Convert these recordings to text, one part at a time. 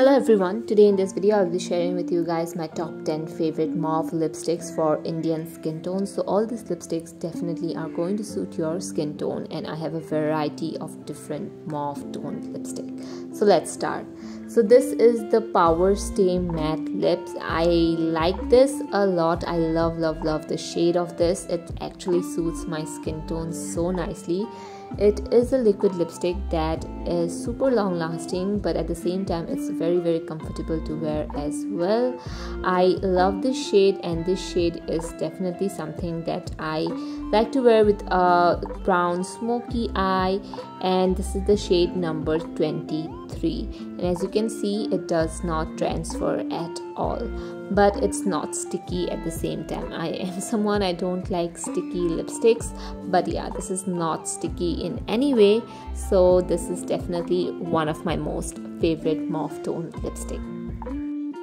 Hello everyone, today in this video I will be sharing with you guys my top 10 favorite mauve lipsticks for Indian skin tones. So all these lipsticks definitely are going to suit your skin tone and I have a variety of different mauve toned lipstick. So let's start. So this is the Power Stay Matte Lips. I like this a lot. I love love love the shade of this. It actually suits my skin tone so nicely it is a liquid lipstick that is super long lasting but at the same time it's very very comfortable to wear as well. I love this shade and this shade is definitely something that i like to wear with a brown smoky eye. And this is the shade number 23 and as you can see it does not transfer at all. But it's not sticky at the same time. I am someone i don't like sticky lipsticks. But yeah this is not sticky in any way. So this is definitely one of my most favorite mauve tone lipstick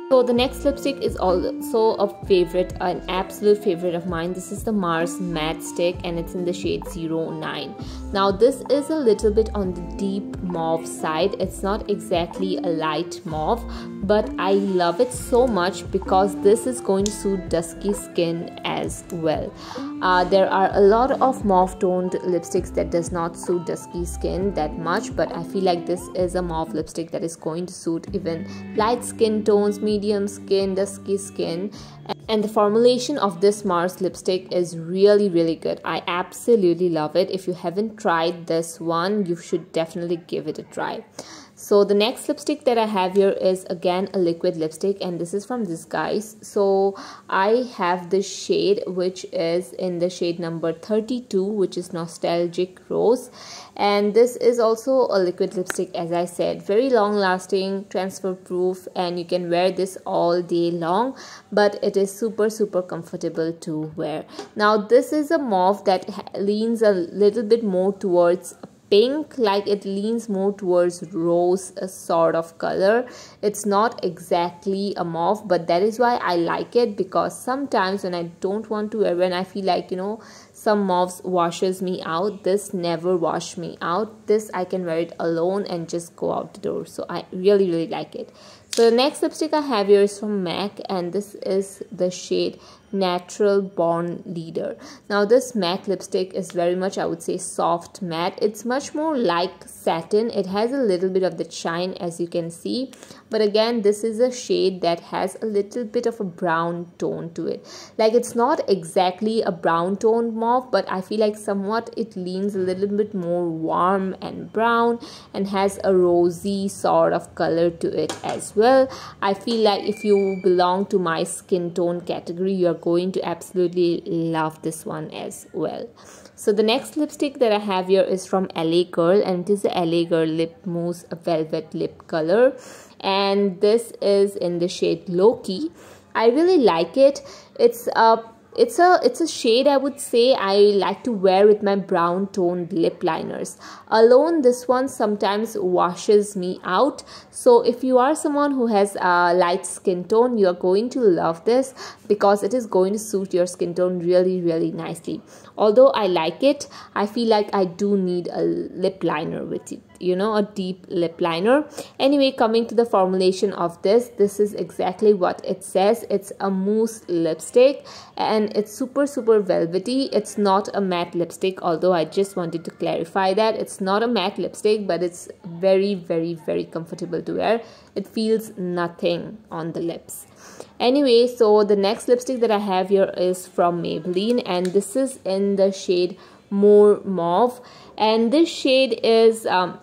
so the next lipstick is also a favorite, an absolute favorite of mine. This is the Mars Matte Stick and it's in the shade 09. Now this is a little bit on the deep mauve side. It's not exactly a light mauve, but I love it so much because this is going to suit dusky skin as well. Uh, there are a lot of mauve toned lipsticks that does not suit dusky skin that much, but I feel like this is a mauve lipstick that is going to suit even light skin tones, medium skin, dusky skin. And the formulation of this Mars lipstick is really, really good. I absolutely love it. If you haven't tried this one, you should definitely give it a try. So the next lipstick that I have here is again a liquid lipstick and this is from Disguise. So I have this shade which is in the shade number 32 which is Nostalgic Rose. And this is also a liquid lipstick as I said. Very long lasting transfer proof and you can wear this all day long but it is super super comfortable to wear. Now this is a mauve that leans a little bit more towards pink like it leans more towards rose a sort of color. It's not exactly a mauve but that is why i like it because sometimes when i don't want to wear when i feel like you know some mauves washes me out this never wash me out. This i can wear it alone and just go out the door. So i really really like it. So the next lipstick i have here is from mac and this is the shade natural born leader. Now this matte lipstick is very much i would say soft matte. It's much more like satin. It has a little bit of the shine as you can see. But again this is a shade that has a little bit of a brown tone to it. Like it's not exactly a brown toned mauve but i feel like somewhat it leans a little bit more warm and brown and has a rosy sort of color to it as well. I feel like if you belong to my skin tone category you're going to absolutely love this one as well so the next lipstick that I have here is from LA Girl and it is the LA Girl Lip Mousse Velvet Lip Color and this is in the shade Loki. I really like it. It's a it's a it's a shade i would say. I like to wear with my brown toned lip liners. Alone this one sometimes washes me out. So if you are someone who has a light skin tone you are going to love this because it is going to suit your skin tone really really nicely. Although i like it i feel like i do need a lip liner with it you know a deep lip liner. Anyway coming to the formulation of this this is exactly what it says. It's a mousse lipstick and it's super super velvety. It's not a matte lipstick although i just wanted to clarify that. It's not a matte lipstick but it's very very very comfortable to wear. It feels nothing on the lips. Anyway so the next lipstick that i have here is from maybelline and this is in the shade more mauve. And this shade is um,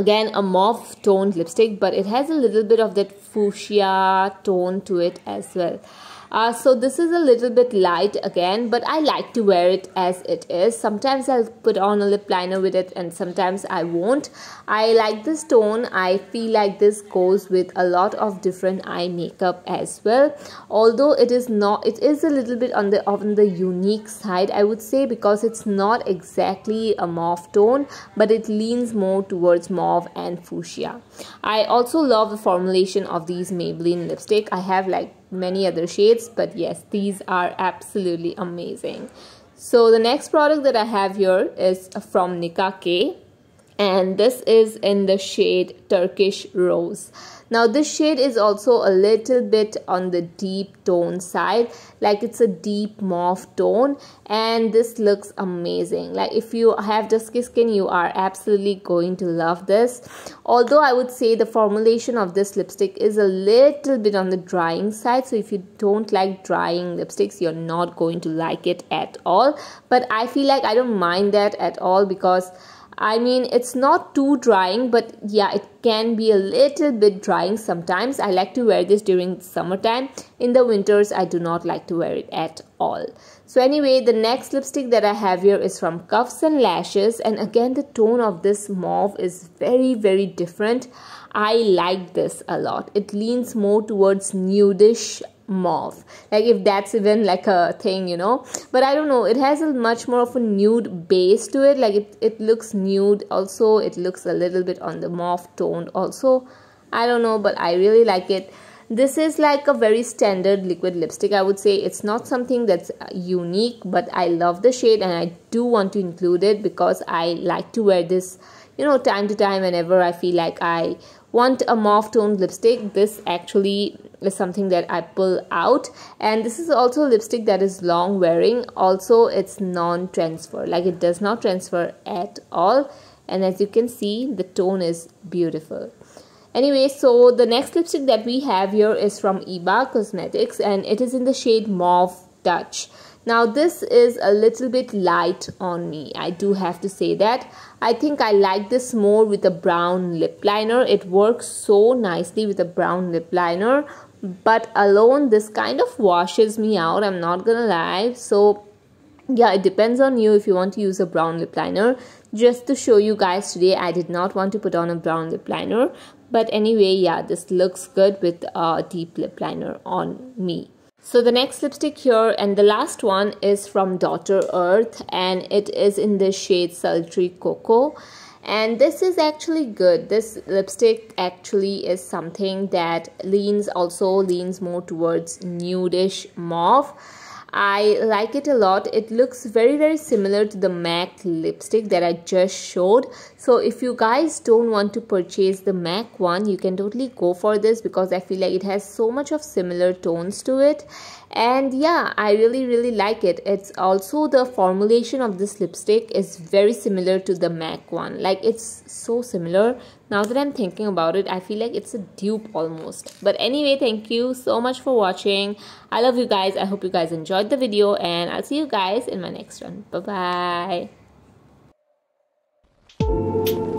again a mauve toned lipstick but it has a little bit of that fuchsia tone to it as well uh, so this is a little bit light again but I like to wear it as it is. Sometimes I'll put on a lip liner with it and sometimes I won't. I like this tone. I feel like this goes with a lot of different eye makeup as well. Although it is not it is a little bit on the on the unique side I would say because it's not exactly a mauve tone but it leans more towards mauve and fuchsia. I also love the formulation of these Maybelline lipstick. I have like many other shades but yes these are absolutely amazing. So the next product that I have here is from Nicka K and this is in the shade Turkish Rose. Now this shade is also a little bit on the deep tone side. Like it's a deep mauve tone. And this looks amazing. Like if you have dusky skin you are absolutely going to love this. Although I would say the formulation of this lipstick is a little bit on the drying side. So if you don't like drying lipsticks you're not going to like it at all. But I feel like I don't mind that at all because I mean, it's not too drying, but yeah, it can be a little bit drying sometimes. I like to wear this during summertime. In the winters, I do not like to wear it at all. So anyway, the next lipstick that I have here is from Cuffs and Lashes. And again, the tone of this mauve is very, very different. I like this a lot. It leans more towards nudish mauve. Like if that's even like a thing you know? But i don't know it has a much more of a nude base to it. Like it, it looks nude also. It looks a little bit on the mauve toned also. I don't know but i really like it. This is like a very standard liquid lipstick i would say. It's not something that's uh, unique but i love the shade and i do want to include it because i like to wear this you know time to time whenever i feel like i want a mauve toned lipstick. This actually is something that I pull out. And this is also lipstick that is long wearing. Also it's non-transfer. Like it does not transfer at all. And as you can see the tone is beautiful. Anyway so the next lipstick that we have here is from Iba Cosmetics and it is in the shade Mauve Touch now this is a little bit light on me. I do have to say that. I think I like this more with a brown lip liner. It works so nicely with a brown lip liner but alone this kind of washes me out i'm not gonna lie. So yeah it depends on you if you want to use a brown lip liner. Just to show you guys today i did not want to put on a brown lip liner. But anyway yeah this looks good with a deep lip liner on me. So the next lipstick here and the last one is from Daughter Earth and it is in the shade Sultry Cocoa and this is actually good. This lipstick actually is something that leans also leans more towards nudish mauve I like it a lot. It looks very very similar to the MAC lipstick that I just showed. So if you guys don't want to purchase the MAC one, you can totally go for this because I feel like it has so much of similar tones to it and yeah i really really like it it's also the formulation of this lipstick is very similar to the mac one like it's so similar now that i'm thinking about it i feel like it's a dupe almost. But anyway thank you so much for watching. I love you guys. I hope you guys enjoyed the video and i'll see you guys in my next one. Bye bye